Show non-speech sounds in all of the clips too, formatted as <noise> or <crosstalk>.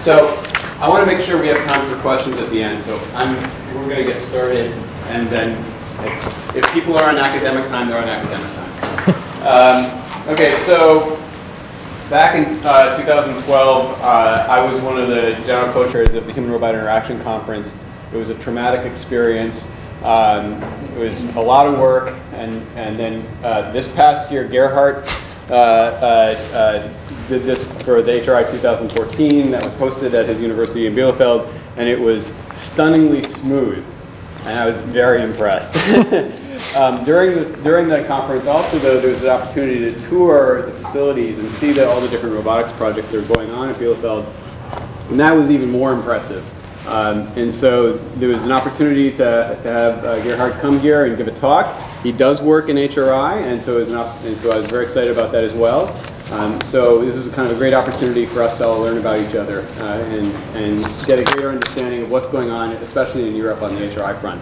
So I want to make sure we have time for questions at the end. So I'm, we're going to get started, and then if, if people are on academic time, they're on academic time. Um, okay, so back in uh, 2012, uh, I was one of the general co-chairs of the Human Robot Interaction Conference. It was a traumatic experience. Um, it was a lot of work, and, and then uh, this past year, Gerhard uh, uh, uh, did this for the HRI 2014 that was hosted at his university in Bielefeld, and it was stunningly smooth, and I was very impressed. <laughs> um, during, the, during the conference also, though, there was an opportunity to tour the facilities and see that all the different robotics projects that are going on at Bielefeld, and that was even more impressive. Um, and so there was an opportunity to, to have uh, Gerhard come here and give a talk. He does work in HRI, and so, and so I was very excited about that as well. Um, so this is kind of a great opportunity for us to all learn about each other uh, and, and get a greater understanding of what's going on, especially in Europe on the HRI front.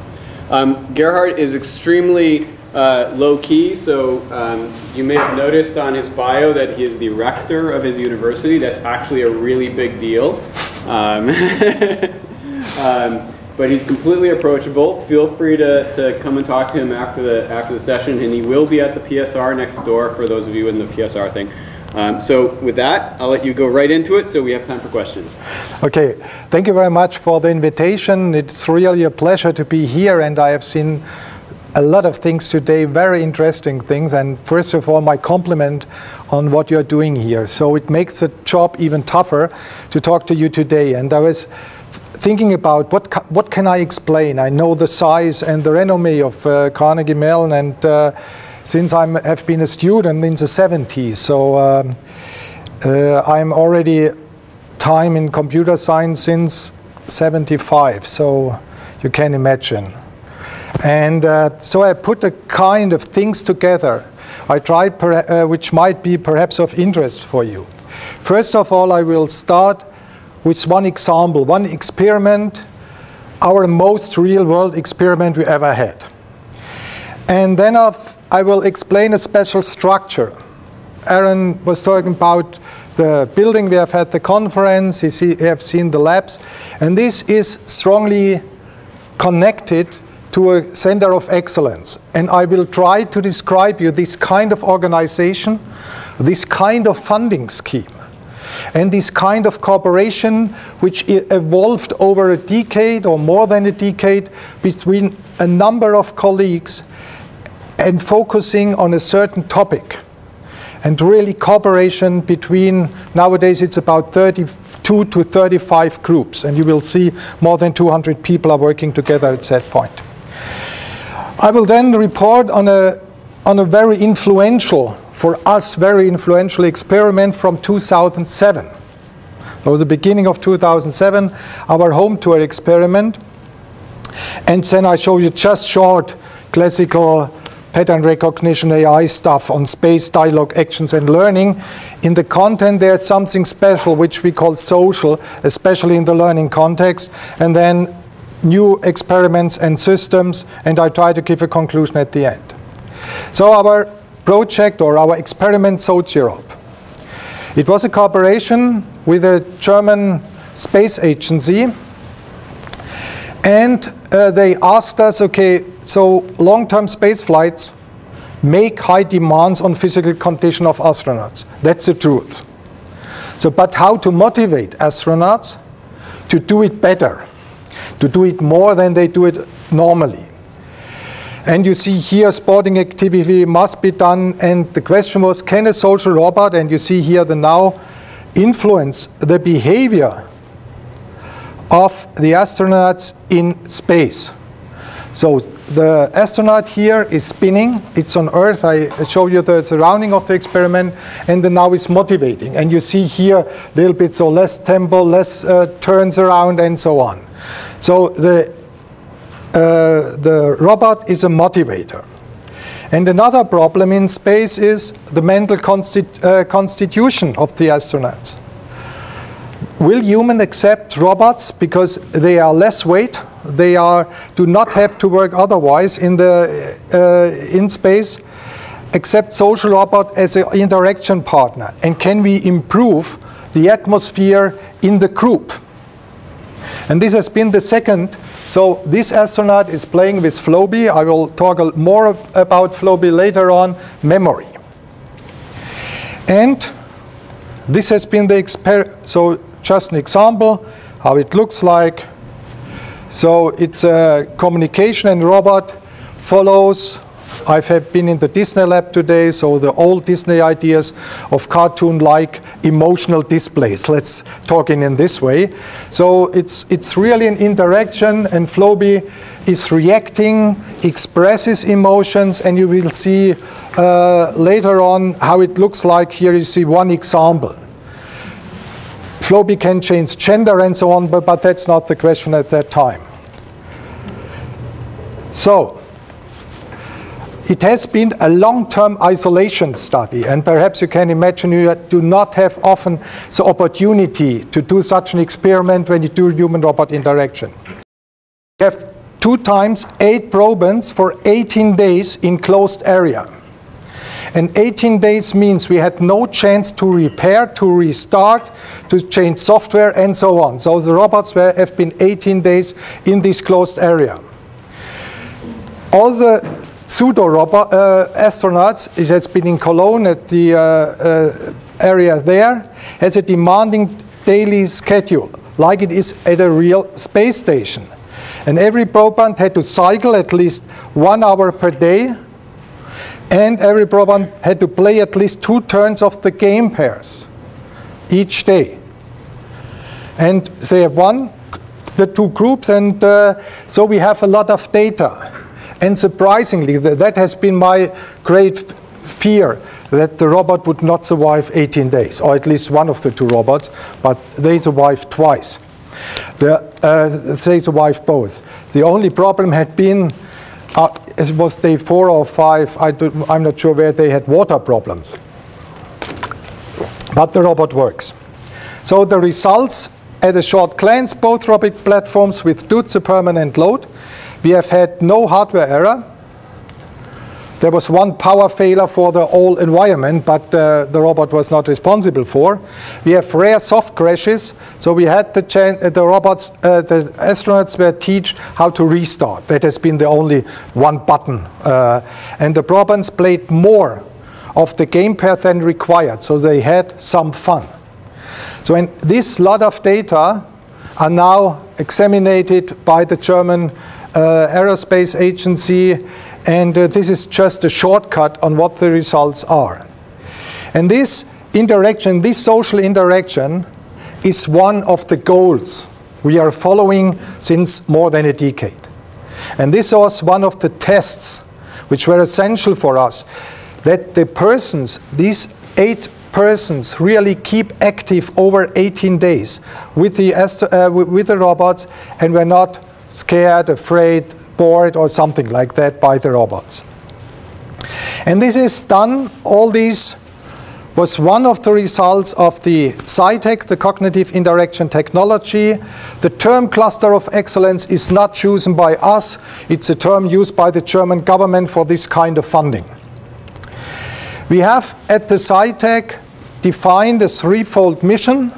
Um, Gerhard is extremely uh, low key, so um, you may have noticed on his bio that he is the rector of his university. That's actually a really big deal. Um, <laughs> Um, but he's completely approachable. Feel free to, to come and talk to him after the, after the session, and he will be at the PSR next door for those of you in the PSR thing. Um, so with that, I'll let you go right into it so we have time for questions. Okay, thank you very much for the invitation. It's really a pleasure to be here, and I have seen a lot of things today, very interesting things. And first of all, my compliment on what you're doing here. So it makes the job even tougher to talk to you today. And I was thinking about what, ca what can I explain? I know the size and the renommee of uh, Carnegie Mellon, and uh, since I have been a student in the 70s, so um, uh, I'm already time in computer science since 75, so you can imagine. And uh, so I put a kind of things together I tried uh, which might be perhaps of interest for you. First of all, I will start with one example, one experiment, our most real-world experiment we ever had. And then I will explain a special structure. Aaron was talking about the building we have had the conference, you, see, you have seen the labs, and this is strongly connected to a center of excellence. And I will try to describe you this kind of organization, this kind of funding scheme and this kind of cooperation, which evolved over a decade or more than a decade between a number of colleagues and focusing on a certain topic. And really cooperation between, nowadays it's about 32 to 35 groups, and you will see more than 200 people are working together at that point. I will then report on a, on a very influential for us, very influential experiment from 2007. It was the beginning of 2007, our home tour experiment. And then I show you just short classical pattern recognition AI stuff on space, dialogue, actions, and learning. In the content, there's something special which we call social, especially in the learning context. And then new experiments and systems, and I try to give a conclusion at the end. So our project or our experiment South Europe. It was a cooperation with a German space agency and uh, they asked us, okay, so long-term space flights make high demands on physical condition of astronauts. That's the truth. So, but how to motivate astronauts to do it better, to do it more than they do it normally. And you see here sporting activity must be done. And the question was, can a social robot, and you see here the Nao, influence the behavior of the astronauts in space? So the astronaut here is spinning. It's on Earth. I show you the surrounding of the experiment. And the Nao it's motivating. And you see here a little bit, so less tempo, less uh, turns around, and so on. So the uh, the robot is a motivator. And another problem in space is the mental constit uh, constitution of the astronauts. Will humans accept robots because they are less weight? They are do not have to work otherwise in the uh, in space. except social robot as an interaction partner, and can we improve the atmosphere in the group. And this has been the second. So this astronaut is playing with Flobi. I will talk more about Flobi later on, memory. And this has been the exper so just an example how it looks like. So it's a communication and robot follows I've been in the Disney lab today, so the old Disney ideas of cartoon-like emotional displays. Let's talk in, in this way. So it's, it's really an interaction, and Flobi is reacting, expresses emotions, and you will see uh, later on how it looks like. Here you see one example. Flobi can change gender and so on, but, but that's not the question at that time. So, it has been a long-term isolation study, and perhaps you can imagine you do not have often the opportunity to do such an experiment when you do human-robot interaction. We have two times eight probants for 18 days in closed area. And 18 days means we had no chance to repair, to restart, to change software, and so on. So the robots were, have been 18 days in this closed area. All the pseudo robot, uh, astronauts. It has been in Cologne at the uh, uh, area there. Has a demanding daily schedule, like it is at a real space station. And every proband had to cycle at least one hour per day. And every proband had to play at least two turns of the game pairs each day. And they have won the two groups, and uh, so we have a lot of data. And surprisingly, that has been my great fear that the robot would not survive 18 days, or at least one of the two robots, but they survived twice. The, uh, they survived both. The only problem had been, uh, it was day four or five, I am not sure where they had water problems. But the robot works. So the results at a short glance, both robotic platforms withstood the permanent load. We have had no hardware error. There was one power failure for the whole environment, but uh, the robot was not responsible for. We have rare soft crashes, so we had the, uh, the robots, uh, the astronauts were teach how to restart. That has been the only one button. Uh, and the proband's played more of the game path than required, so they had some fun. So in this lot of data are now examined by the German uh, aerospace agency, and uh, this is just a shortcut on what the results are. And this interaction, this social interaction, is one of the goals we are following since more than a decade. And this was one of the tests which were essential for us, that the persons, these eight persons, really keep active over 18 days with the, uh, with the robots and were not scared, afraid, or something like that by the robots. And this is done, all these was one of the results of the CITEC, the Cognitive Interaction Technology. The term cluster of excellence is not chosen by us. It's a term used by the German government for this kind of funding. We have at the CITEC defined a threefold mission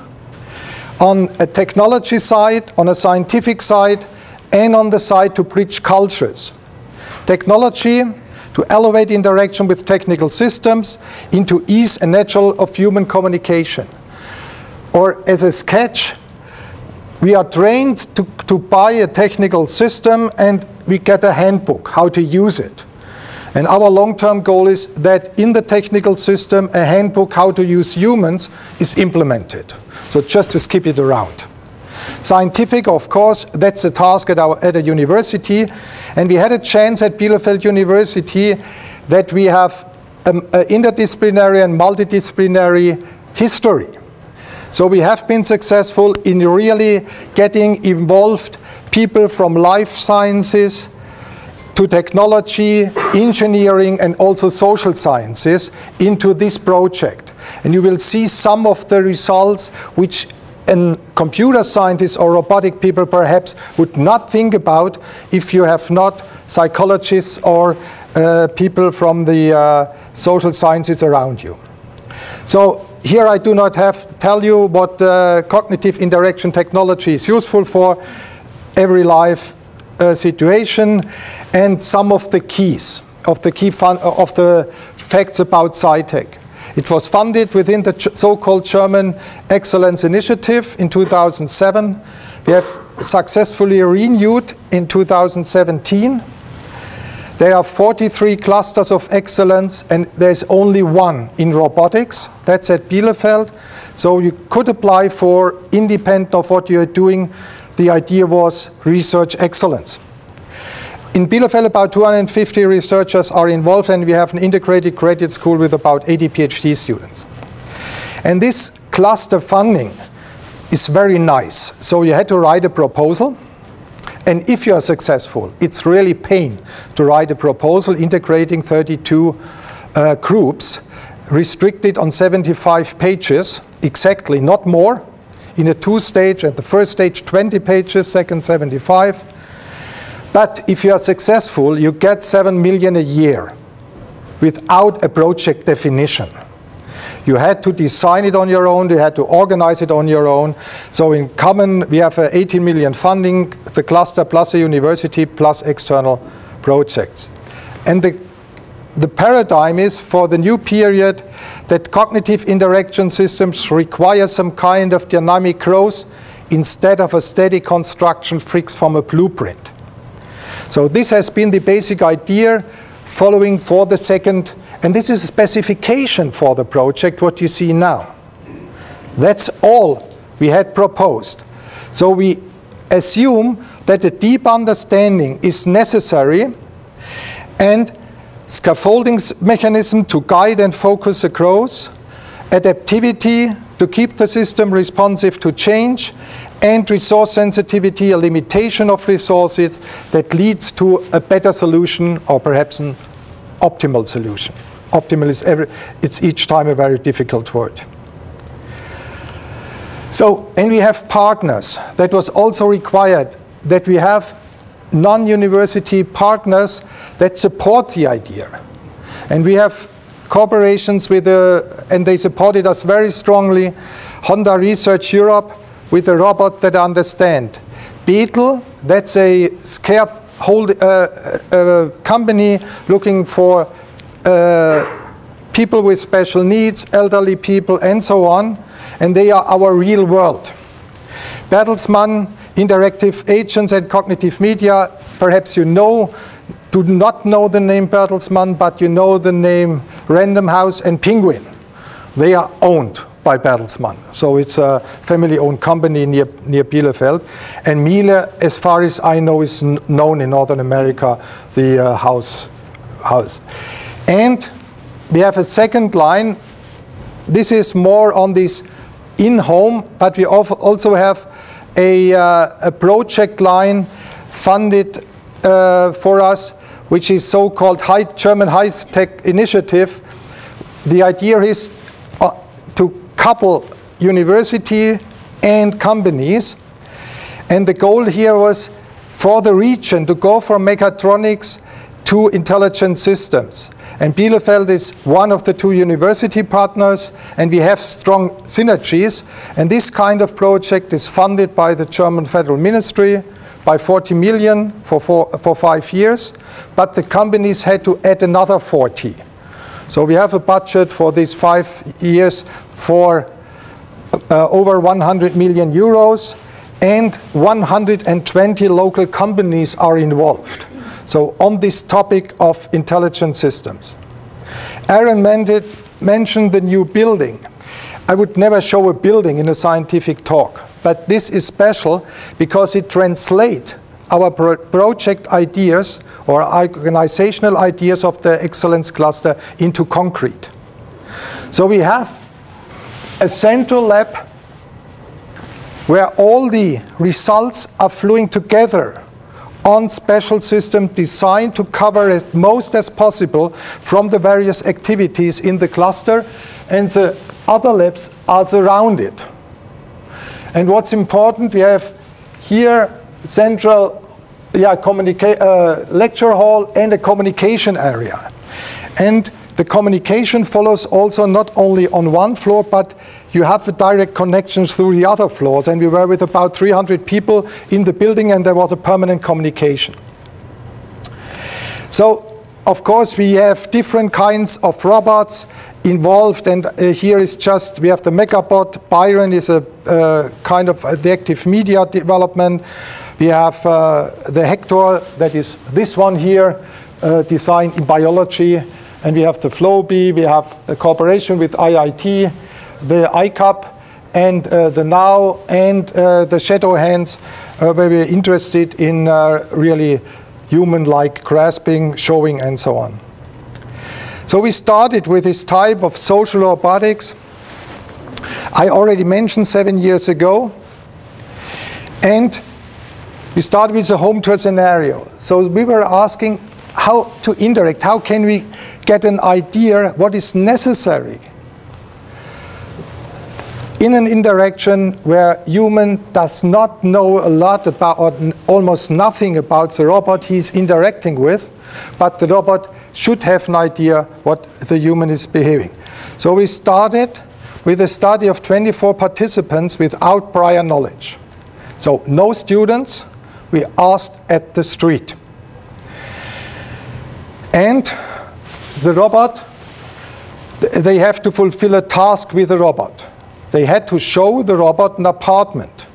on a technology side, on a scientific side, and on the side to bridge cultures. Technology to elevate interaction with technical systems into ease and natural of human communication. Or as a sketch, we are trained to, to buy a technical system and we get a handbook, how to use it. And our long-term goal is that in the technical system, a handbook how to use humans is implemented. So just to skip it around. Scientific, of course, that's a task at, our, at a university. And we had a chance at Bielefeld University that we have um, an interdisciplinary and multidisciplinary history. So we have been successful in really getting involved people from life sciences to technology, engineering, and also social sciences into this project. And you will see some of the results which and computer scientists or robotic people perhaps would not think about if you have not psychologists or uh, people from the uh, social sciences around you. So here I do not have to tell you what uh, cognitive interaction technology is useful for every life uh, situation and some of the keys of the key fun of the facts about CITEC. It was funded within the so-called German Excellence Initiative in 2007. We have successfully renewed in 2017. There are 43 clusters of excellence, and there's only one in robotics. That's at Bielefeld. So you could apply for, independent of what you're doing, the idea was research excellence. In Bielefeld, about 250 researchers are involved, and we have an integrated graduate school with about 80 PhD students. And this cluster funding is very nice. So you had to write a proposal. And if you are successful, it's really pain to write a proposal integrating 32 uh, groups, restricted on 75 pages, exactly, not more. In a two-stage, at the first stage, 20 pages, second 75. But if you are successful, you get 7 million a year without a project definition. You had to design it on your own, you had to organize it on your own. So in common, we have 18 million funding, the cluster plus a university plus external projects. And the, the paradigm is for the new period that cognitive interaction systems require some kind of dynamic growth instead of a steady construction fixed from a blueprint. So this has been the basic idea following for the second, and this is a specification for the project, what you see now. That's all we had proposed. So we assume that a deep understanding is necessary and scaffolding mechanism to guide and focus the growth, adaptivity to keep the system responsive to change, and resource sensitivity, a limitation of resources that leads to a better solution or perhaps an optimal solution. Optimal is every, it's each time a very difficult word. So, and we have partners. That was also required that we have non-university partners that support the idea. And we have cooperations with, uh, and they supported us very strongly, Honda Research Europe, with a robot that understand. Bethel, that's a scaffold uh, uh, company looking for uh, people with special needs, elderly people, and so on. And they are our real world. Bertelsmann, interactive agents and cognitive media, perhaps you know, do not know the name Bertelsmann, but you know the name Random House and Penguin. They are owned by Bertelsmann. So it's a family-owned company near, near Bielefeld. And Miele, as far as I know, is known in Northern America, the uh, house, house. And we have a second line. This is more on this in-home, but we also have a, uh, a project line funded uh, for us, which is so-called high, German High-Tech Initiative. The idea is couple university and companies. And the goal here was for the region to go from mechatronics to intelligent systems. And Bielefeld is one of the two university partners, and we have strong synergies. And this kind of project is funded by the German Federal Ministry by 40 million for, four, for five years, but the companies had to add another 40. So we have a budget for these five years for uh, over 100 million euros and 120 local companies are involved. So on this topic of intelligent systems. Aaron mentioned the new building. I would never show a building in a scientific talk, but this is special because it translates our pro project ideas or organizational ideas of the excellence cluster into concrete. So we have a central lab where all the results are flowing together on special system designed to cover as most as possible from the various activities in the cluster and the other labs are surrounded. And what's important, we have here central yeah, uh, lecture hall and a communication area. And the communication follows also not only on one floor, but you have a direct connections through the other floors. And we were with about 300 people in the building, and there was a permanent communication. So, of course, we have different kinds of robots involved, and uh, here is just we have the Megabot. BIRON is a uh, kind of the active media development. We have uh, the Hector, that is this one here, uh, designed in biology, and we have the Flobi. We have a cooperation with IIT, the iCub, and uh, the Nao, and uh, the Shadow Hands, where we're interested in really human-like grasping, showing, and so on. So we started with this type of social robotics. I already mentioned seven years ago. And we started with a home tour scenario. So we were asking how to interact, how can we get an idea what is necessary in an interaction where human does not know a lot about or almost nothing about the robot he's interacting with, but the robot should have an idea what the human is behaving. So we started with a study of 24 participants without prior knowledge. So no students, we asked at the street. And the robot, they have to fulfill a task with the robot. They had to show the robot an apartment.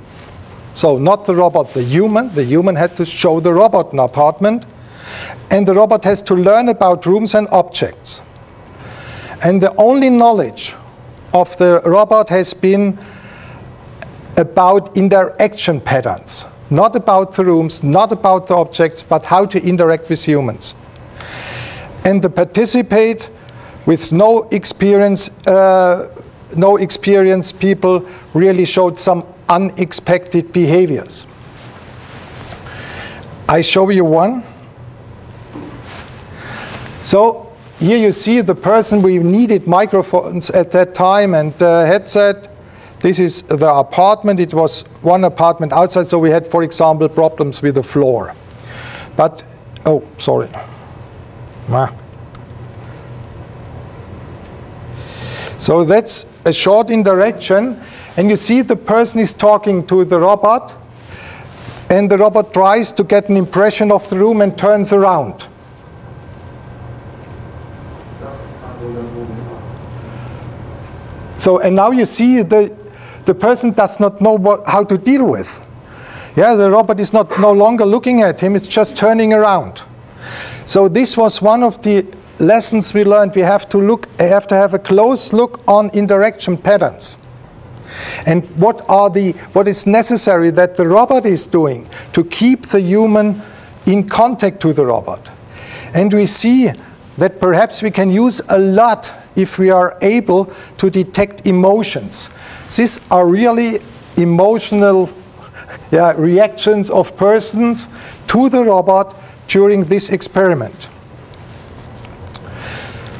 So not the robot, the human. The human had to show the robot an apartment and the robot has to learn about rooms and objects. And the only knowledge of the robot has been about interaction patterns, not about the rooms, not about the objects, but how to interact with humans. And the participate with no experience, uh, no experience people really showed some unexpected behaviors. I show you one. So here you see the person, we needed microphones at that time and uh, headset. This is the apartment. It was one apartment outside, so we had, for example, problems with the floor. But, oh, sorry. So that's a short indirection, and you see the person is talking to the robot, and the robot tries to get an impression of the room and turns around. So, and now you see the, the person does not know what, how to deal with. Yeah, the robot is not no longer looking at him, it's just turning around. So this was one of the lessons we learned. We have to look, have to have a close look on interaction patterns. And what are the what is necessary that the robot is doing to keep the human in contact to the robot. And we see that perhaps we can use a lot if we are able to detect emotions. These are really emotional yeah, reactions of persons to the robot during this experiment.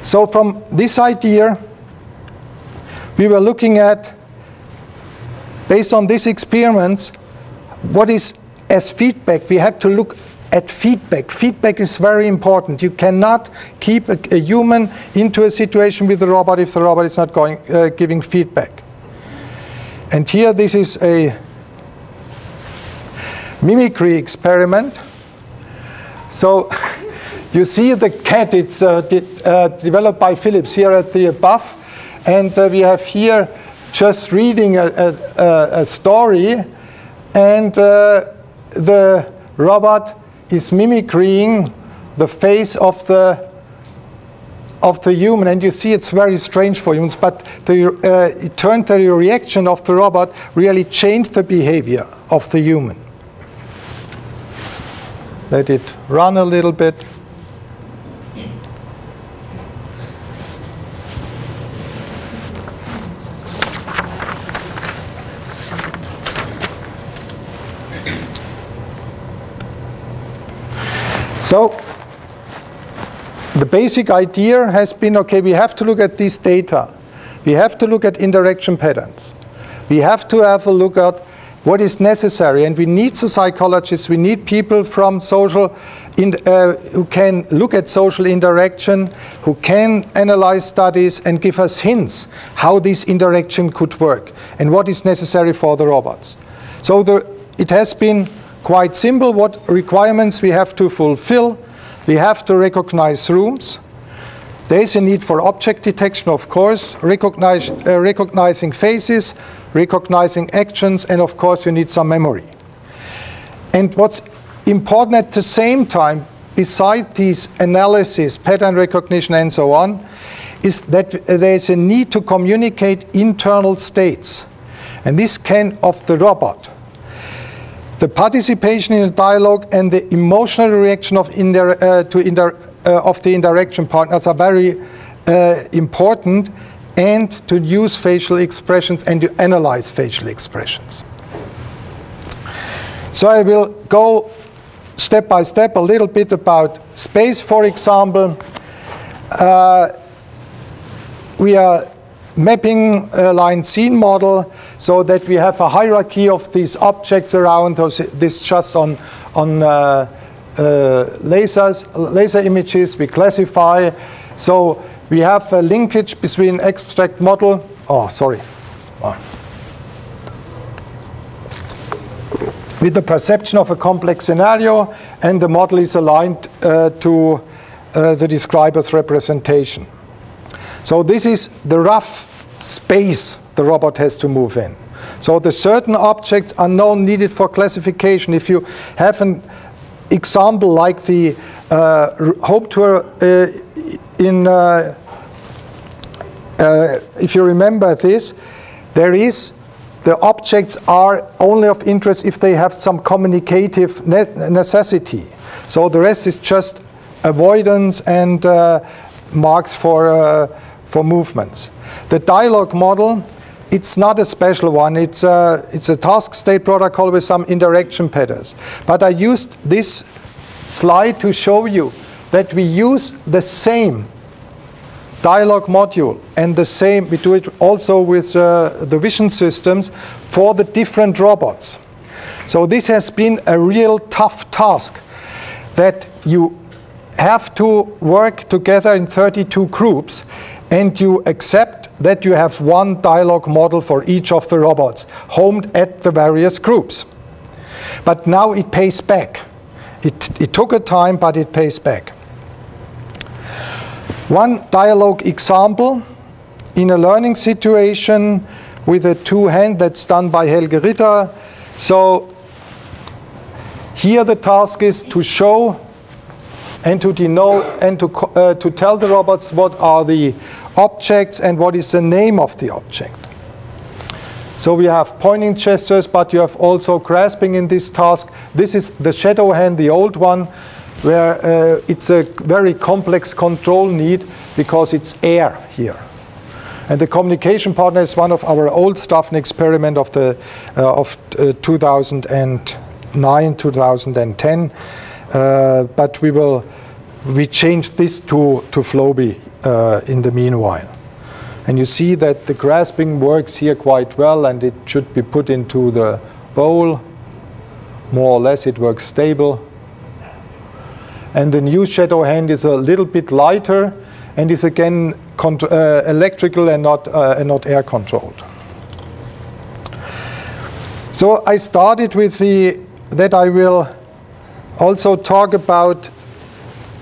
So from this idea, we were looking at, based on these experiments, what is as feedback. We have to look at feedback. Feedback is very important. You cannot keep a, a human into a situation with a robot if the robot is not going, uh, giving feedback. And here this is a mimicry experiment. So <laughs> you see the cat, it's uh, de uh, developed by Philips here at the above. And uh, we have here just reading a, a, a story. And uh, the robot is mimicking the face of the of the human, and you see it's very strange for humans, but the uh, turned reaction of the robot really changed the behavior of the human. Let it run a little bit. So the basic idea has been, okay, we have to look at these data. We have to look at interaction patterns. We have to have a look at what is necessary. And we need the psychologists, we need people from social in, uh, who can look at social interaction, who can analyze studies and give us hints how this interaction could work and what is necessary for the robots. So the, it has been quite simple what requirements we have to fulfill. We have to recognize rooms. There is a need for object detection, of course, recognize, uh, recognizing faces, recognizing actions, and of course you need some memory. And what's important at the same time, beside these analysis, pattern recognition, and so on, is that there is a need to communicate internal states. And this can of the robot. The participation in a dialogue and the emotional reaction of, uh, inter uh, of the interaction partners are very uh, important and to use facial expressions and to analyze facial expressions. So I will go step by step a little bit about space, for example. Uh, we are mapping a line scene model so that we have a hierarchy of these objects around us. This just on, on uh, uh, lasers, laser images we classify. So we have a linkage between abstract model. Oh, sorry. Oh. with the perception of a complex scenario, and the model is aligned uh, to uh, the describer's representation. So this is the rough space the robot has to move in. So the certain objects are now needed for classification. If you have an example like the uh, home tour uh, in, uh, uh, if you remember this, there is the objects are only of interest if they have some communicative ne necessity. So the rest is just avoidance and uh, marks for, uh, for movements. The dialogue model, it's not a special one. It's a, it's a task state protocol with some interaction patterns. But I used this slide to show you that we use the same dialog module and the same, we do it also with uh, the vision systems for the different robots. So this has been a real tough task that you have to work together in 32 groups and you accept that you have one dialog model for each of the robots homed at the various groups. But now it pays back. It, it took a time, but it pays back. One dialogue example in a learning situation with a two-hand that's done by Helge Ritter. So here the task is to show and to denote and to, uh, to tell the robots what are the objects and what is the name of the object. So we have pointing gestures, but you have also grasping in this task. This is the shadow hand, the old one, where uh, it's a very complex control need because it's air here. And the communication partner is one of our old stuff, an experiment of, the, uh, of uh, 2009, 2010. Uh, but we will we change this to, to Flobi uh, in the meanwhile. And you see that the grasping works here quite well and it should be put into the bowl. More or less it works stable. And the new shadow hand is a little bit lighter and is again uh, electrical and not, uh, and not air controlled. So I started with the, that I will also talk about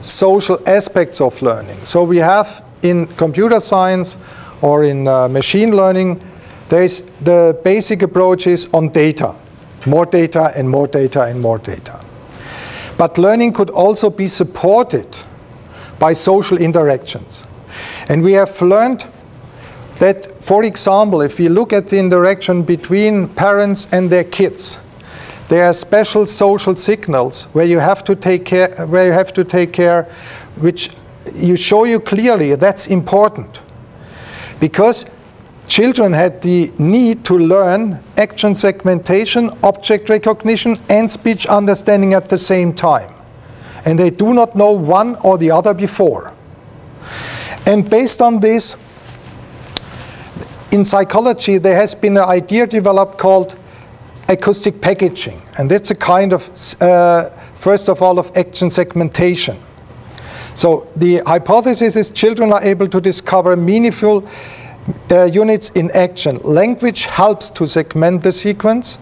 social aspects of learning. So we have in computer science or in uh, machine learning, there is the basic approach is on data. More data and more data and more data. But learning could also be supported by social interactions. And we have learned that, for example, if we look at the interaction between parents and their kids, there are special social signals where you have to take care, where you have to take care, which you show you clearly that's important, because children had the need to learn action segmentation, object recognition, and speech understanding at the same time. And they do not know one or the other before. And based on this, in psychology, there has been an idea developed called acoustic packaging. And that's a kind of uh, first of all, of action segmentation. So the hypothesis is children are able to discover meaningful uh, units in action. Language helps to segment the sequence.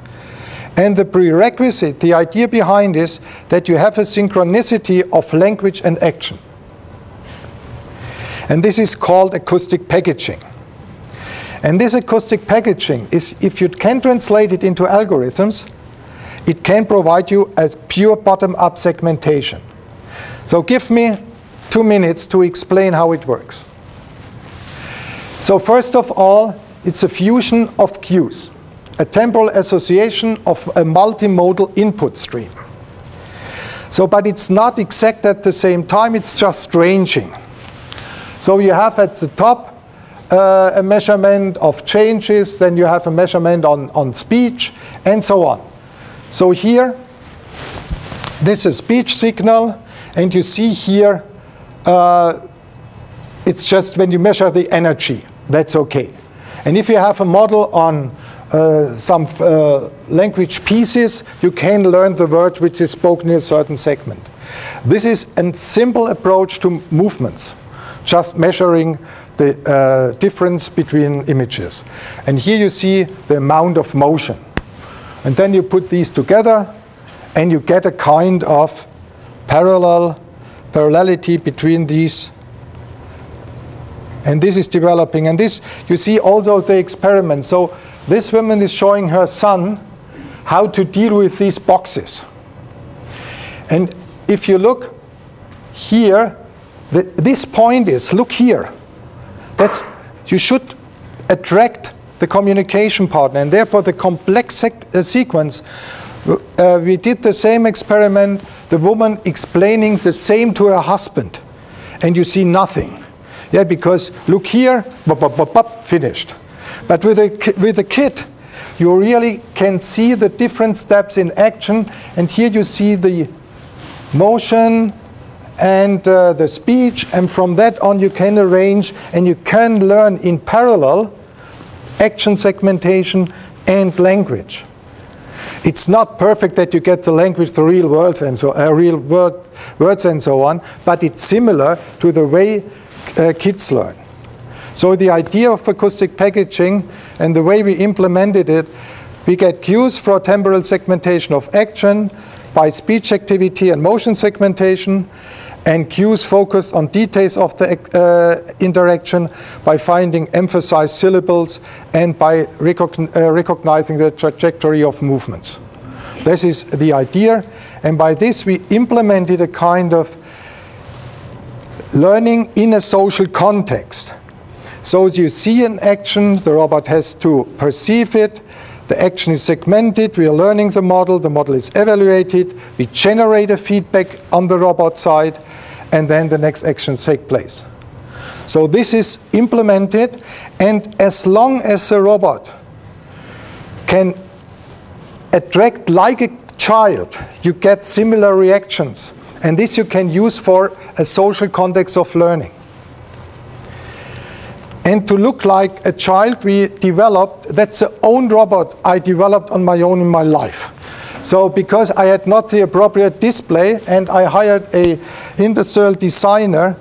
And the prerequisite, the idea behind is that you have a synchronicity of language and action. And this is called acoustic packaging. And this acoustic packaging is, if you can translate it into algorithms, it can provide you as pure bottom-up segmentation. So give me two minutes to explain how it works. So first of all, it's a fusion of cues, a temporal association of a multimodal input stream. So, but it's not exact at the same time, it's just ranging. So you have at the top uh, a measurement of changes, then you have a measurement on, on speech, and so on. So here, this is speech signal, and you see here, uh, it's just when you measure the energy, that's okay. And if you have a model on uh, some uh, language pieces, you can learn the word which is spoken in a certain segment. This is a simple approach to movements just measuring the uh, difference between images. And here you see the amount of motion. And then you put these together and you get a kind of parallel parallelity between these and this is developing and this you see also the experiment so this woman is showing her son how to deal with these boxes and if you look here the, this point is, look here. That's, you should attract the communication partner, and therefore the complex uh, sequence. Uh, we did the same experiment, the woman explaining the same to her husband, and you see nothing. Yeah, because look here, bop, bop, bop, bop, finished. But with a, with a kid, you really can see the different steps in action, and here you see the motion, and uh, the speech, and from that on you can arrange and you can learn in parallel action segmentation and language. It's not perfect that you get the language, the real words and so uh, real word, words and so on, but it's similar to the way uh, kids learn. So the idea of acoustic packaging and the way we implemented it, we get cues for temporal segmentation of action by speech activity and motion segmentation, and cues focus on details of the uh, interaction by finding emphasized syllables and by recogn uh, recognizing the trajectory of movements. This is the idea, and by this we implemented a kind of learning in a social context. So you see an action, the robot has to perceive it, the action is segmented, we are learning the model, the model is evaluated, we generate a feedback on the robot side, and then the next actions take place. So this is implemented, and as long as a robot can attract like a child, you get similar reactions. And this you can use for a social context of learning. And to look like a child we developed, that's the own robot I developed on my own in my life. So because I had not the appropriate display and I hired a industrial designer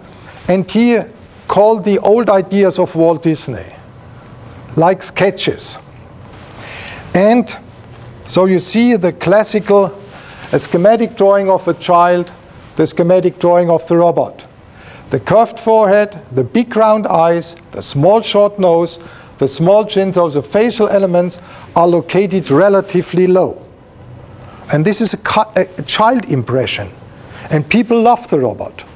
and he called the old ideas of Walt Disney, like sketches. And so you see the classical a schematic drawing of a child, the schematic drawing of the robot. The curved forehead, the big round eyes, the small short nose, the small chin, those the facial elements are located relatively low. And this is a, a child impression. And people love the robot.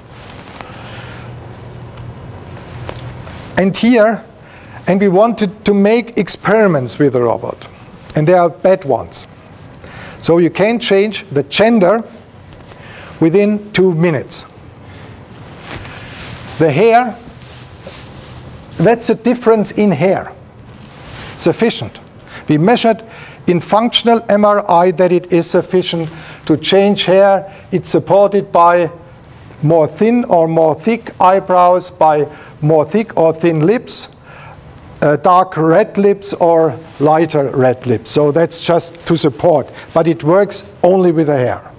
And here, and we wanted to make experiments with the robot. And they are bad ones. So you can change the gender within two minutes. The hair, that's a difference in hair. Sufficient. We measured in functional MRI that it is sufficient to change hair. It's supported by more thin or more thick eyebrows, by more thick or thin lips, uh, dark red lips or lighter red lips. So that's just to support, but it works only with the hair.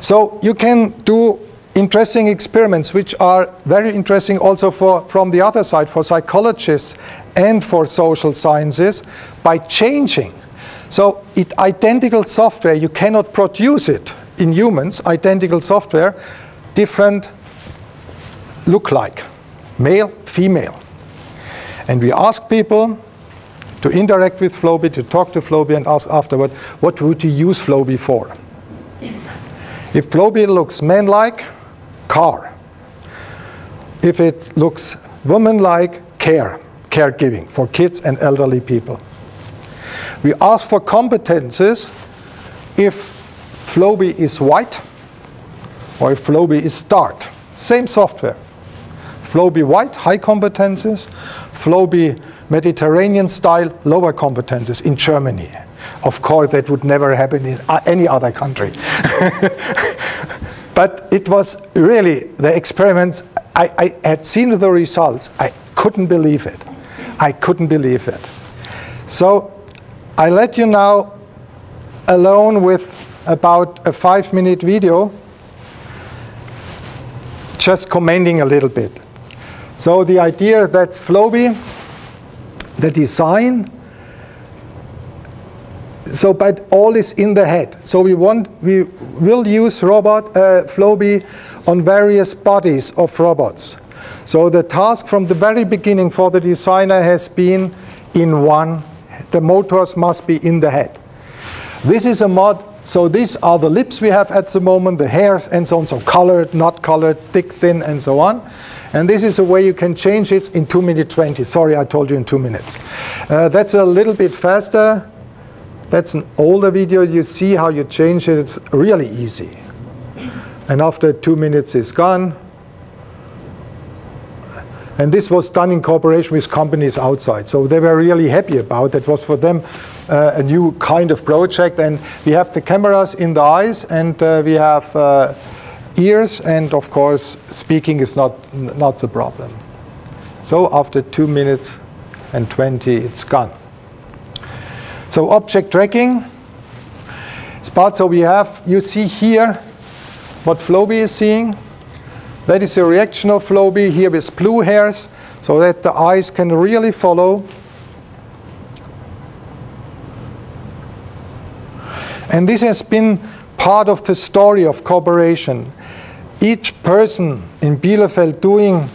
So you can do interesting experiments, which are very interesting also for, from the other side, for psychologists and for social sciences, by changing. So it identical software, you cannot produce it in humans, identical software, different look like, male, female. And we ask people to interact with Flobi, to talk to Flobi and ask afterward, what would you use Flobi for? If Flobi looks man-like, car. If it looks woman-like, care, caregiving for kids and elderly people. We ask for competences if Flobi is white or if Flobi is dark. Same software. Flobi white, high competences. Flobi Mediterranean style, lower competences in Germany. Of course, that would never happen in any other country. <laughs> but it was really the experiments. I, I, had seen the results. I couldn't believe it. I couldn't believe it. So I let you now alone with about a five minute video, just commenting a little bit. So the idea that's Flobi, the design, so but all is in the head. So we want we will use robot uh, Flobi on various bodies of robots. So the task from the very beginning for the designer has been in one. The motors must be in the head. This is a mod. So these are the lips we have at the moment, the hairs and so on. So colored, not colored, thick, thin, and so on. And this is a way you can change it in 2 minutes 20. Sorry, I told you in 2 minutes. Uh, that's a little bit faster. That's an older video. You see how you change it. It's really easy. And after 2 minutes it's gone. And this was done in cooperation with companies outside. So they were really happy about it. It was for them uh, a new kind of project. And we have the cameras in the eyes, and uh, we have uh, ears, and of course, speaking is not, not the problem. So after 2 minutes and 20, it's gone. So object tracking. Spot, so we have, you see here what Flobi is seeing. That is a reaction of Flobi here with blue hairs, so that the eyes can really follow. And this has been part of the story of cooperation each person in Bielefeld doing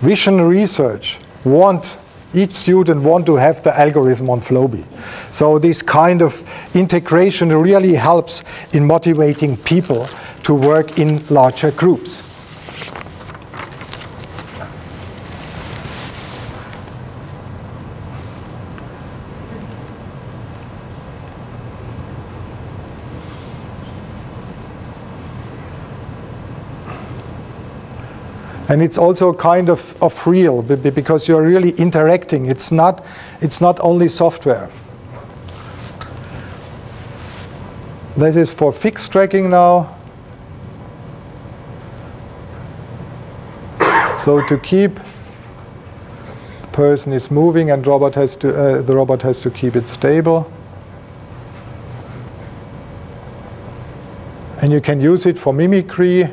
vision research want each student want to have the algorithm on Flobi. So this kind of integration really helps in motivating people to work in larger groups. And it's also kind of, of real because you're really interacting. It's not, it's not only software. This is for fixed tracking now. So to keep the person is moving and robot has to, uh, the robot has to keep it stable. And you can use it for mimicry.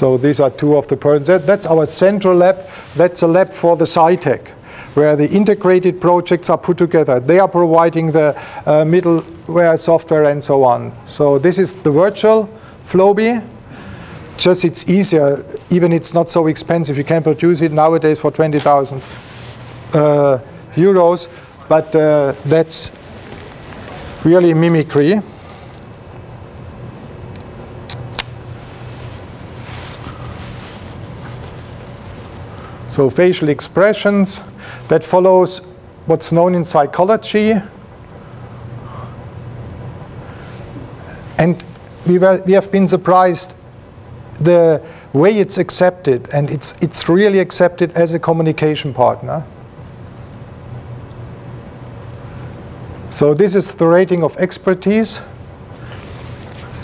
So these are two of the persons. That, that's our central lab. That's a lab for the CITEC, where the integrated projects are put together. They are providing the uh, middleware software and so on. So this is the virtual Flobi. Just it's easier, even it's not so expensive. You can produce it nowadays for 20,000 uh, euros, but uh, that's really mimicry. So facial expressions, that follows what's known in psychology. And we, were, we have been surprised the way it's accepted, and it's, it's really accepted as a communication partner. So this is the rating of expertise.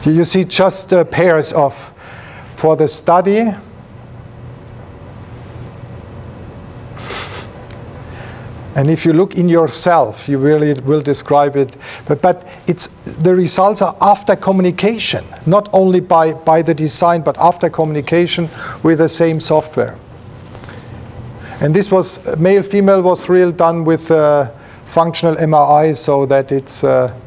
You see just uh, pairs of, for the study, And if you look in yourself, you really will describe it. But, but it's, the results are after communication, not only by, by the design, but after communication with the same software. And this was, male female was real done with uh, functional MRI so that it's, uh,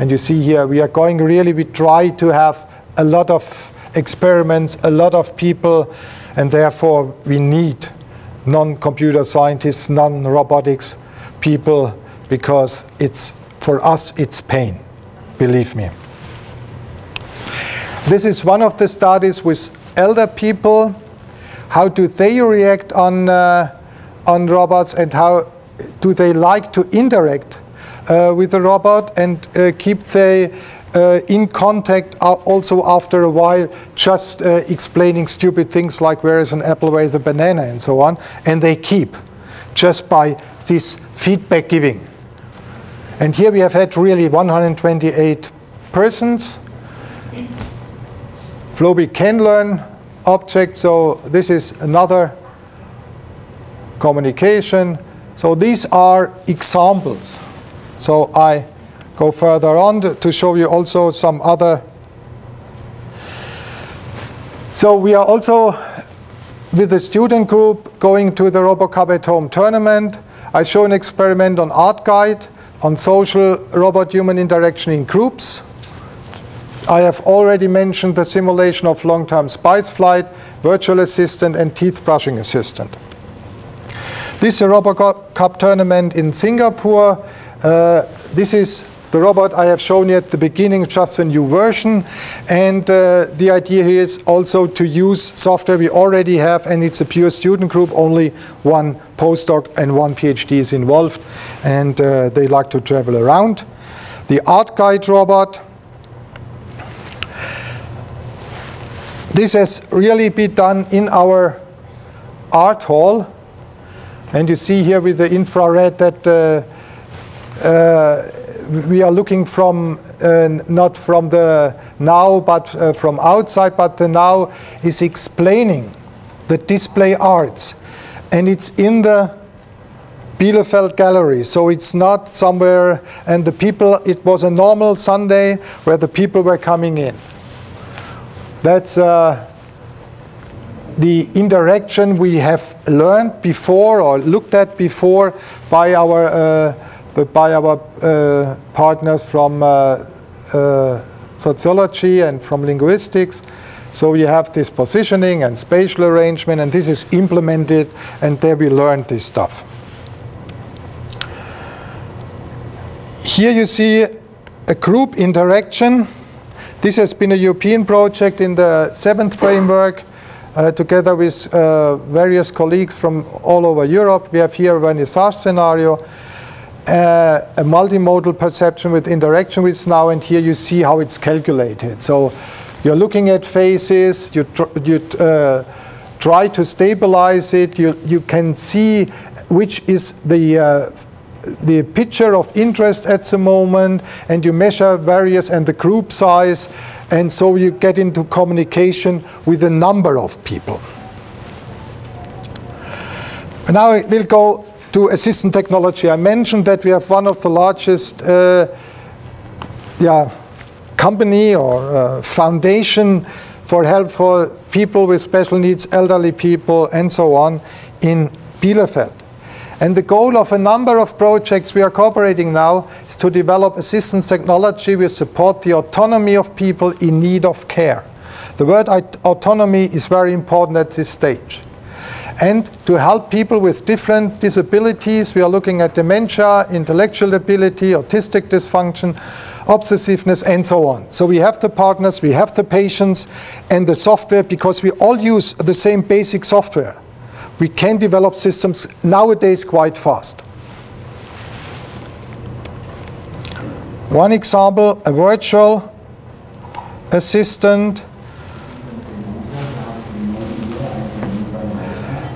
and you see here, we are going really, we try to have a lot of experiments, a lot of people, and therefore we need non-computer scientists, non-robotics people, because it's, for us, it's pain, believe me. This is one of the studies with elder people. How do they react on, uh, on robots and how do they like to interact uh, with the robot and uh, keep they uh, in contact also after a while, just uh, explaining stupid things like where is an apple, where is a banana, and so on. And they keep just by this feedback giving. And here we have had really 128 persons. Flobi can learn objects, so this is another communication. So these are examples. So I go further on to show you also some other. So we are also with the student group going to the RoboCup at Home tournament. I show an experiment on ArtGuide on social robot-human interaction in groups. I have already mentioned the simulation of long-term spice flight, virtual assistant, and teeth brushing assistant. This is a RoboCup tournament in Singapore. Uh, this is the robot I have shown you at the beginning, just a new version. And uh, the idea here is also to use software we already have, and it's a pure student group. Only one postdoc and one PhD is involved, and uh, they like to travel around. The art guide robot. This has really been done in our art hall. And you see here with the infrared that uh, uh, we are looking from uh, not from the Nao, but uh, from outside. But the Nao is explaining the display arts, and it's in the Bielefeld Gallery. So it's not somewhere, and the people. It was a normal Sunday where the people were coming in. That's. Uh, the interaction we have learned before or looked at before by our uh, but by our uh, partners from uh, uh, sociology and from linguistics. So we have this positioning and spatial arrangement, and this is implemented, and there we learned this stuff. Here you see a group interaction. This has been a European project in the seventh framework, uh, together with uh, various colleagues from all over Europe. We have here a vernissage scenario uh, a multimodal perception with interaction with Nao, and here you see how it's calculated. So you're looking at faces, you, tr you uh, try to stabilize it, you, you can see which is the uh, the picture of interest at the moment, and you measure various and the group size, and so you get into communication with a number of people. Now we'll go to assistant technology. I mentioned that we have one of the largest uh, yeah, company or uh, foundation for help for people with special needs, elderly people, and so on in Bielefeld. And the goal of a number of projects we are cooperating now is to develop assistance technology which support the autonomy of people in need of care. The word autonomy is very important at this stage. And to help people with different disabilities, we are looking at dementia, intellectual ability, autistic dysfunction, obsessiveness, and so on. So we have the partners, we have the patients, and the software because we all use the same basic software. We can develop systems nowadays quite fast. One example, a virtual assistant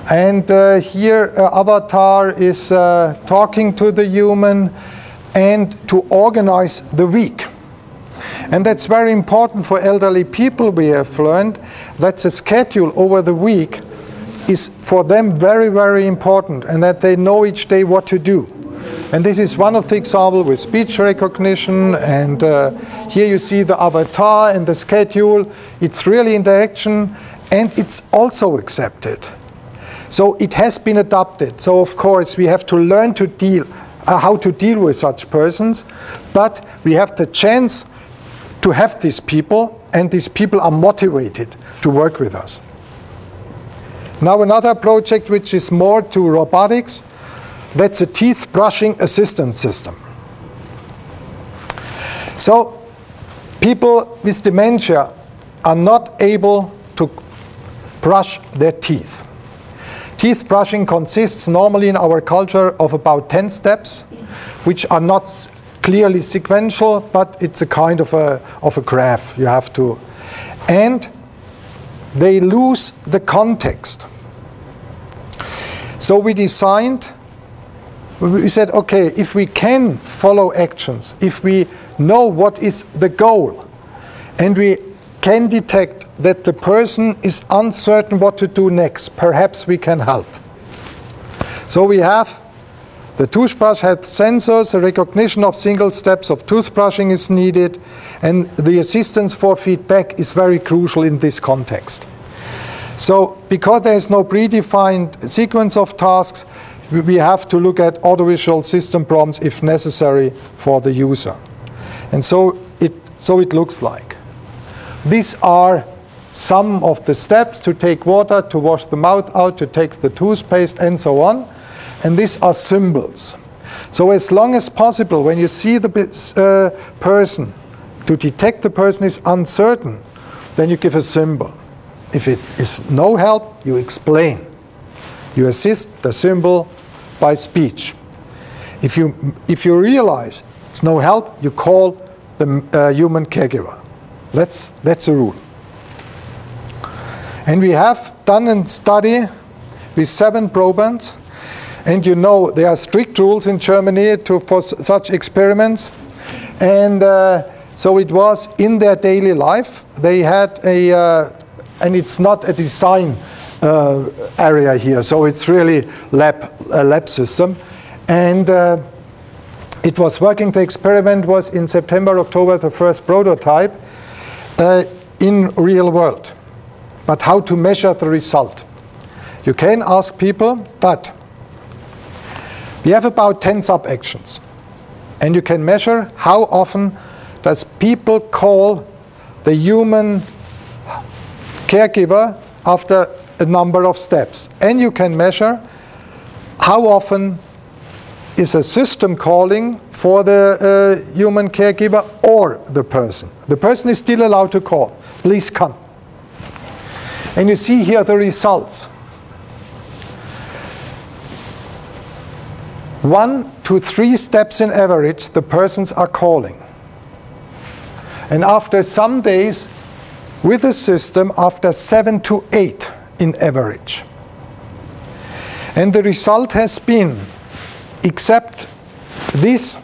And uh, here, uh, Avatar is uh, talking to the human and to organize the week. And that's very important for elderly people, we have learned. That's a schedule over the week. is for them very, very important and that they know each day what to do. And this is one of the examples with speech recognition. And uh, here you see the avatar and the schedule. It's really interaction and it's also accepted. So it has been adopted. So of course we have to learn to deal, uh, how to deal with such persons. But we have the chance to have these people and these people are motivated to work with us. Now another project which is more to robotics, that's a teeth brushing assistance system. So people with dementia are not able to brush their teeth. Teeth brushing consists normally in our culture of about 10 steps, which are not clearly sequential, but it's a kind of a, of a graph you have to. And they lose the context. So we designed, we said, okay, if we can follow actions, if we know what is the goal, and we can detect that the person is uncertain what to do next, perhaps we can help. So we have the toothbrush had sensors, a recognition of single steps of toothbrushing is needed, and the assistance for feedback is very crucial in this context. So because there is no predefined sequence of tasks, we have to look at audiovisual system prompts if necessary for the user. And so it, so it looks like. These are some of the steps to take water, to wash the mouth out, to take the toothpaste, and so on. And these are symbols. So as long as possible, when you see the uh, person, to detect the person is uncertain, then you give a symbol. If it is no help, you explain. You assist the symbol by speech. If you, if you realize it's no help, you call the uh, human caregiver. That's, that's a rule. And we have done a study with seven probands. And you know there are strict rules in Germany to, for such experiments. And uh, so it was in their daily life. They had a uh, and it's not a design uh, area here, so it's really lab, a lab system. And uh, it was working, the experiment was in September, October, the first prototype uh, in real world. But how to measure the result? You can ask people, but we have about 10 sub-actions. And you can measure how often does people call the human caregiver after a number of steps. And you can measure how often is a system calling for the uh, human caregiver or the person. The person is still allowed to call. Please come. And you see here the results. One to three steps in average, the persons are calling. And after some days, with the system after seven to eight in average. And the result has been, except this,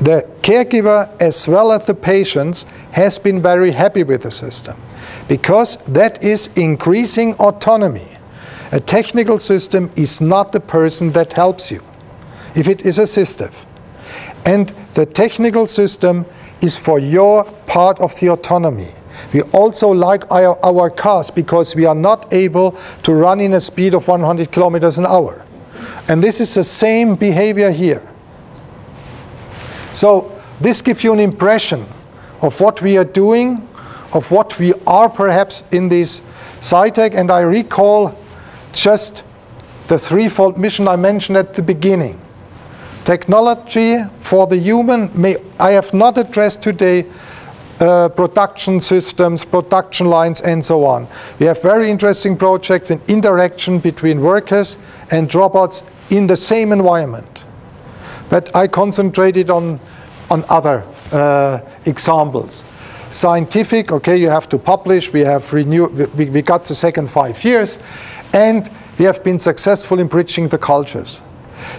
the caregiver as well as the patients has been very happy with the system because that is increasing autonomy. A technical system is not the person that helps you if it is assistive. And the technical system is for your part of the autonomy. We also like our, our, cars because we are not able to run in a speed of 100 kilometers an hour. And this is the same behavior here. So this gives you an impression of what we are doing, of what we are perhaps in this CITEC. And I recall just the threefold mission I mentioned at the beginning. Technology for the human, may, I have not addressed today uh, production systems, production lines, and so on. We have very interesting projects in interaction between workers and robots in the same environment. But I concentrated on, on other uh, examples. Scientific, okay, you have to publish. We have renewed, we, we got the second five years, and we have been successful in bridging the cultures.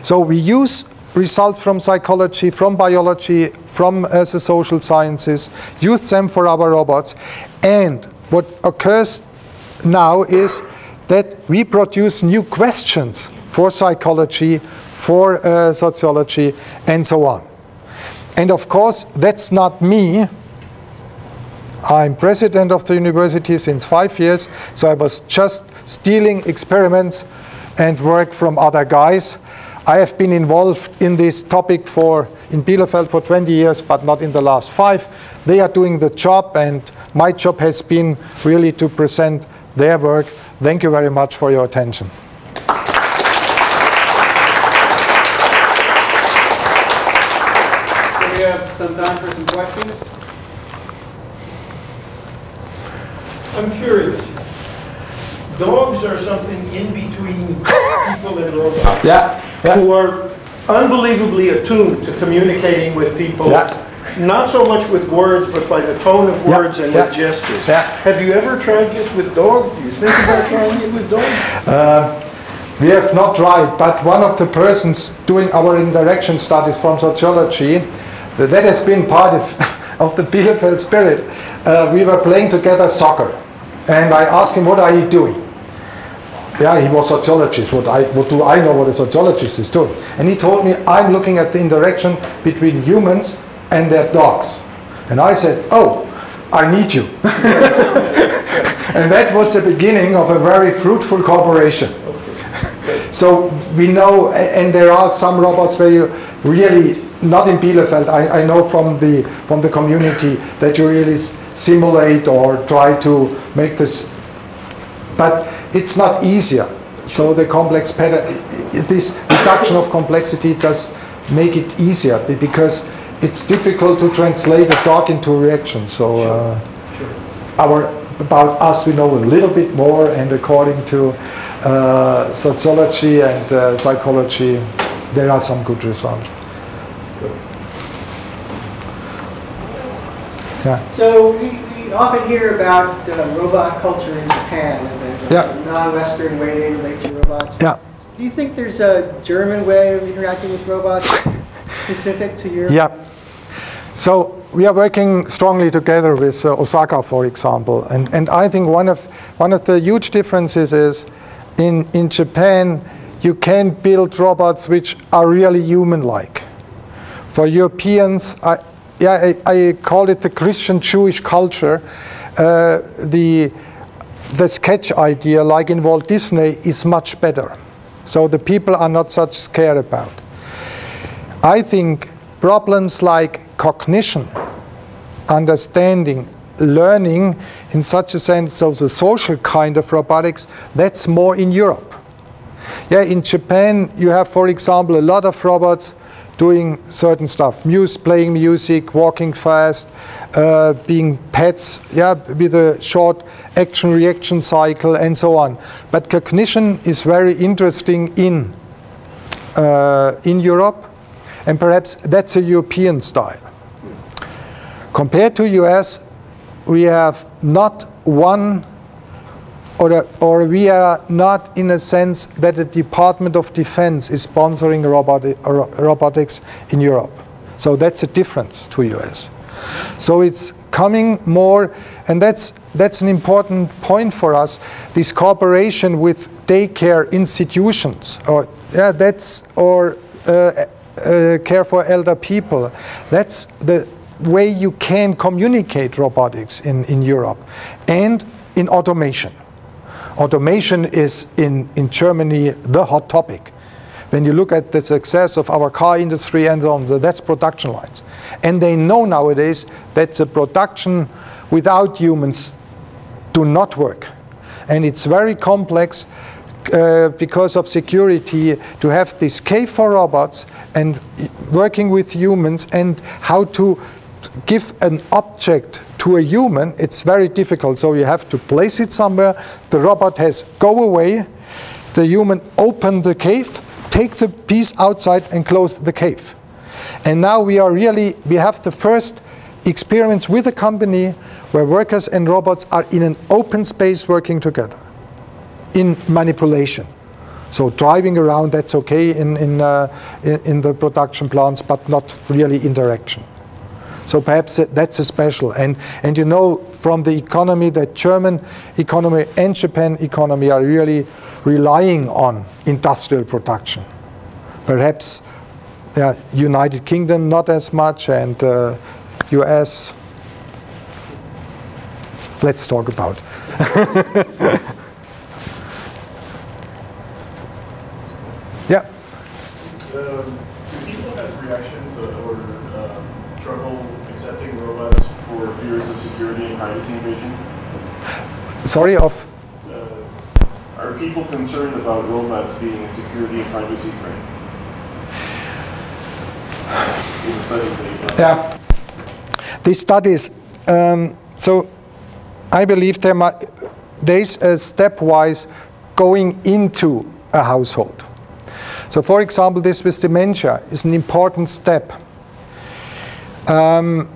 So we use results from psychology, from biology, from uh, the social sciences, use them for our robots. And what occurs now is that we produce new questions for psychology, for uh, sociology, and so on. And of course, that's not me. I'm president of the university since five years, so I was just stealing experiments and work from other guys. I have been involved in this topic for in Bielefeld for 20 years, but not in the last five. They are doing the job, and my job has been really to present their work. Thank you very much for your attention. So we have some time for some questions. I'm curious. Dogs are something in between people and robots. Yeah. Who are unbelievably attuned to communicating with people. Yeah. Not so much with words, but by the tone of words and with gestures. Have you ever tried this with dogs? Do you think about trying it with dogs? We have not tried, but one of the persons doing our interaction studies from sociology, that that has been part of, <laughs> of the Bielefeld spirit. Uh, we were playing together soccer, and I asked him, "What are you doing?" Yeah, he was a sociologist. What I, what do I know what a sociologist is doing? And he told me, "I'm looking at the interaction between humans and their dogs." And I said, "Oh, I need you." <laughs> and that was the beginning of a very fruitful cooperation. So we know, and there are some robots where you really, not in Bielefeld, I, I know from the, from the community that you really simulate or try to make this, but it's not easier. So the complex pattern, this reduction of complexity does make it easier because it's difficult to translate a dog into a reaction. So uh, our about us we know a little bit more and according to uh, sociology and uh, psychology there are some good results yeah So we, we often hear about uh, robot culture in Japan Yeah. non-Western way they relate to robots. yeah Do you think there's a German way of interacting with robots specific to your? yeah so we are working strongly together with uh, Osaka, for example, and, and I think one of, one of the huge differences is in, in Japan, you can build robots which are really human-like. For Europeans, I, yeah, I, I call it the Christian Jewish culture. Uh, the, the sketch idea, like in Walt Disney, is much better. So the people are not such scared about. I think problems like cognition, understanding, learning in such a sense of the social kind of robotics, that's more in Europe. Yeah, in Japan, you have, for example, a lot of robots doing certain stuff, mus playing music, walking fast, uh, being pets, yeah, with a short action-reaction cycle, and so on. But cognition is very interesting in uh, in Europe, and perhaps that's a European style. Compared to US, we have not one, or, or we are not in a sense that the Department of Defense is sponsoring roboti- ro- robotics in Europe. So that's a difference to US. So it's coming more, and that's, that's an important point for us, this cooperation with daycare institutions, or yeah, that's, or uh, uh, care for elder people. That's the way you can communicate robotics in, in Europe and in automation. Automation is in, in Germany the hot topic. When you look at the success of our car industry and so on, that's production lines. And they know nowadays that the production without humans do not work. And it's very complex uh, because of security to have this cave for robots and working with humans and how to give an object to a human, it's very difficult. So you have to place it somewhere. The robot has go away. The human open the cave, take the piece outside and close the cave. And now we are really, we have the first experience with a company where workers and robots are in an open space working together in manipulation. So driving around, that's okay in, in, uh, in, in the production plants, but not really interaction. So perhaps that's a special. And, and you know from the economy that German economy and Japan economy are really relying on industrial production. Perhaps yeah, United Kingdom not as much and uh, US. Let's talk about. <laughs> yeah. Um, Do people have reactions or or, um, trouble accepting robots for fears of security and privacy invasion? Sorry of Uh, Are people concerned about robots being a security and privacy threat? In the studies that you've done? Yeah. These studies, um, so I believe there might, there's a stepwise going into a household. So for example, this with dementia is an important step. Um,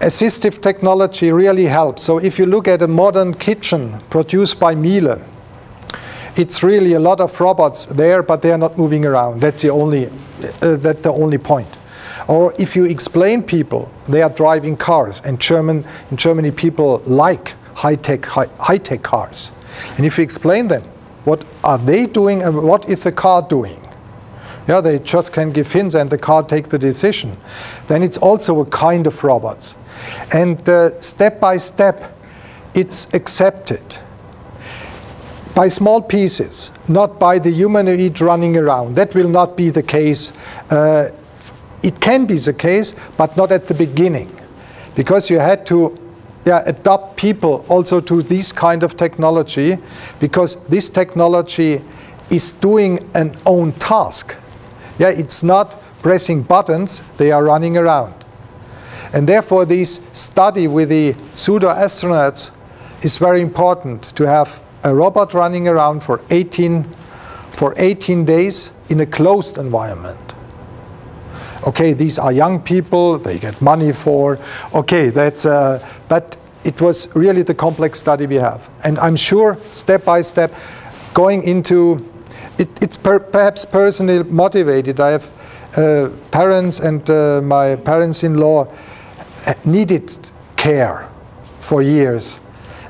assistive technology really helps. So if you look at a modern kitchen produced by Miele, it's really a lot of robots there, but they are not moving around. That's the only, uh, the only point. Or if you explain people, they are driving cars, and German, in Germany people like high-tech, high, high-tech cars. And if you explain them, what are they doing and what is the car doing? Yeah, they just can give hints and the car take the decision. Then it's also a kind of robots. And uh, step by step, it's accepted by small pieces, not by the humanoid running around. That will not be the case. Uh, it can be the case, but not at the beginning, because you had to yeah, adopt people also to this kind of technology, because this technology is doing an own task. Yeah, it's not pressing buttons, they are running around. And therefore, this study with the pseudo astronauts is very important to have a robot running around for 18, for 18 days in a closed environment. Okay, these are young people, they get money for. Okay, that's, uh, but it was really the complex study we have. And I'm sure, step by step, going into it, it's per, perhaps personally motivated. I have uh, parents and uh, my parents-in-law Uh, needed care for years,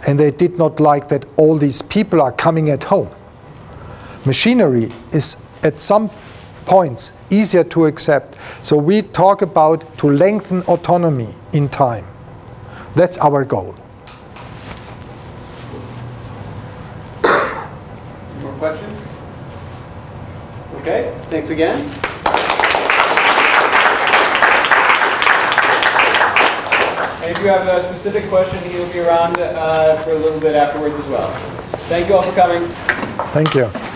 and they did not like that all these people are coming at home. Machinery is at some points easier to accept. So we talk about to lengthen autonomy in time. That's our goal. More questions? Okay, thanks again. If you have a specific question, he'll be around uh, for a little bit afterwards as well. Thank you all for coming. Thank you.